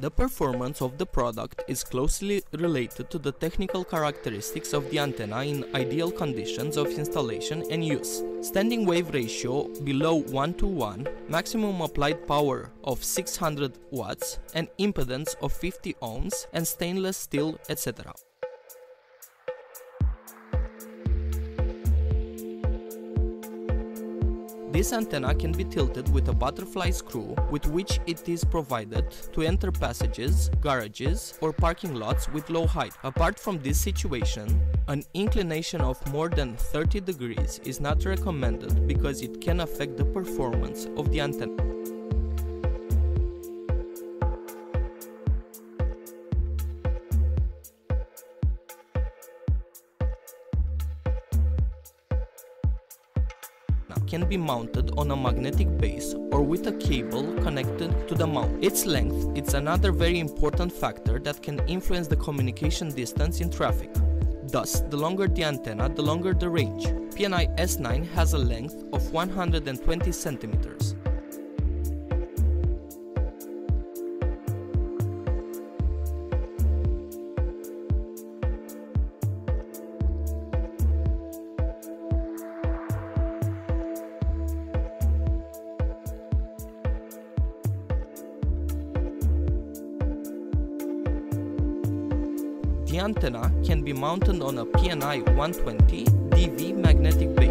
The performance of the product is closely related to the technical characteristics of the antenna in ideal conditions of installation and use. Standing wave ratio below 1 to 1, maximum applied power of 600 watts, and impedance of 50 ohms, and stainless steel, etc. This antenna can be tilted with a butterfly screw with which it is provided to enter passages, garages or parking lots with low height. Apart from this situation, an inclination of more than 30 degrees is not recommended because it can affect the performance of the antenna. Can be mounted on a magnetic base or with a cable connected to the mount. Its length is another very important factor that can influence the communication distance in traffic. Thus, the longer the antenna, the longer the range. PNI S9 has a length of 120 centimeters. The antenna can be mounted on a PNI 120 DV magnetic base.